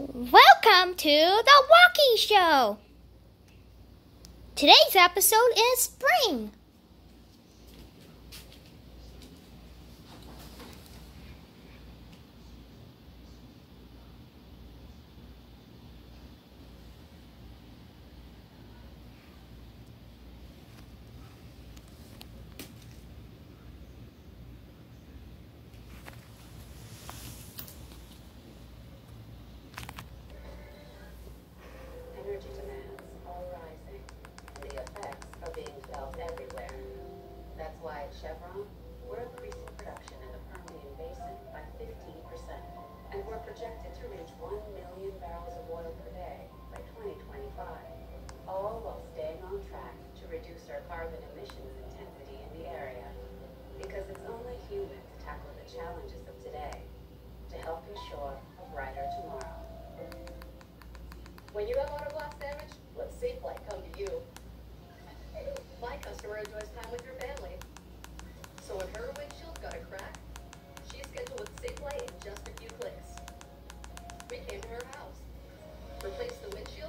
Welcome to the Wocky Show. Today's episode is spring. Why at Chevron, we're increasing production in the Permian Basin by 15%, and we're projected to reach 1 million barrels of oil per day by 2025, all while staying on track to reduce our carbon emissions intensity in the area. Because it's only human to tackle the challenges of today to help ensure a brighter tomorrow. When you have auto glass damage, let Safelite come in her house. Replace the windshield.